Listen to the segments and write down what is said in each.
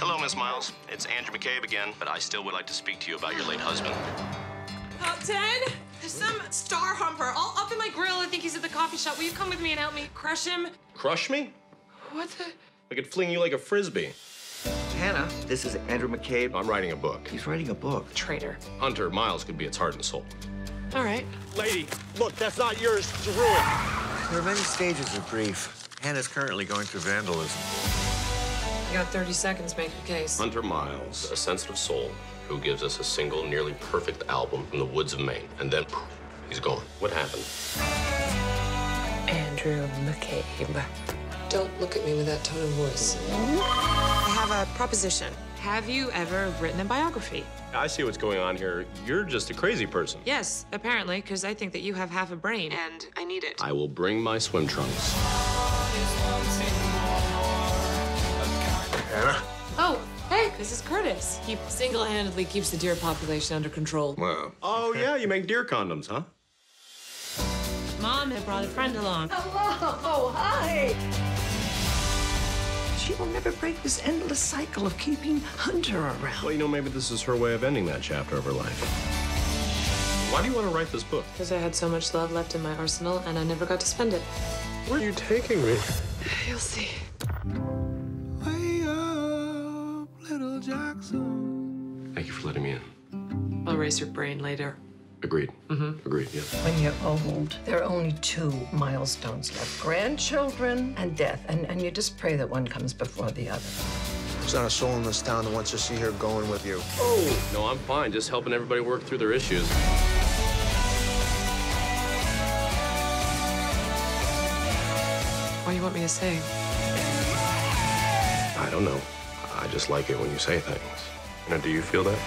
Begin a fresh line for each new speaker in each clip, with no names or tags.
Hello, Miss Miles. It's Andrew McCabe again, but I still would like to speak to you about your late husband.
Top 10? There's some star humper all up in my grill. I think he's at the coffee shop. Will you come with me and help me crush him?
Crush me?
What the?
I could fling you like a frisbee.
Hannah, this is Andrew McCabe.
I'm writing a book.
He's writing a book.
Traitor.
Hunter Miles could be its heart and soul.
All right.
Lady, look, that's not yours to ruin.
There are many stages of grief. Hannah's currently going through vandalism.
You got 30 seconds. Make your case.
Hunter Miles, a sensitive soul who gives us a single, nearly perfect album from the woods of Maine, and then poof, he's gone. What happened?
Andrew McCabe. Don't look at me with that tone of voice. I have a proposition. Have you ever written a biography?
I see what's going on here. You're just a crazy person.
Yes, apparently, because I think that you have half a brain. And I need it.
I will bring my swim trunks.
This is Curtis. He single-handedly keeps the deer population under control.
Wow.
Oh, yeah, you make deer condoms, huh?
Mom had brought a friend along.
Oh, hi. She will never break this endless cycle of keeping Hunter around.
Well, you know, maybe this is her way of ending that chapter of her life. Why do you want to write this book?
Because I had so much love left in my arsenal and I never got to spend it.
Where are you taking me?
You'll see.
Way up, little Jackson.
Thank you for letting me in.
I'll raise your brain later.
Agreed. Mm-hmm. Agreed, yeah.
When you're old, there are only two milestones left grandchildren and death. And, and you just pray that one comes before the other.
There's not a soul in this town that wants to see her going with you.
Oh! No, I'm fine. Just helping everybody work through their issues.
What do you want me to say?
I don't know. I just like it when you say things. Now, do you feel that?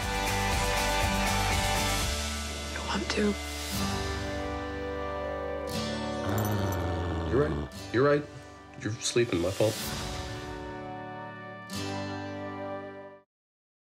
I want to.
You're right. You're right. You're sleeping. My fault.